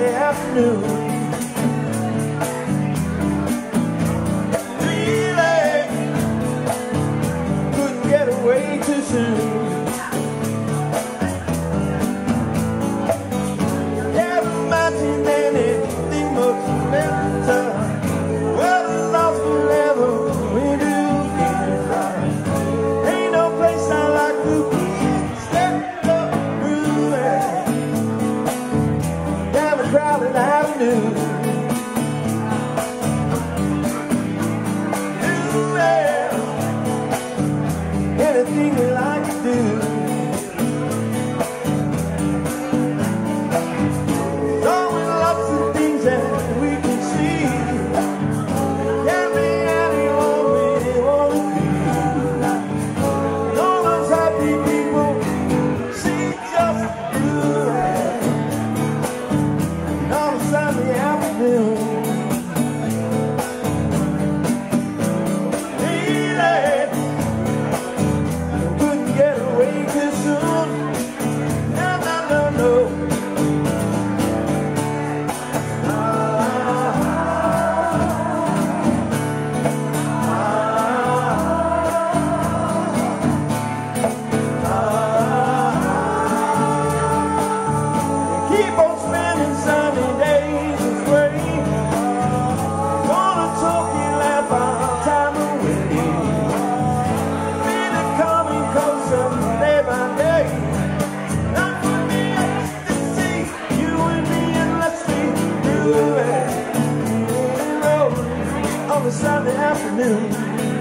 Sunday afternoon. Really couldn't get away too soon. crowded avenue. Sunday afternoon.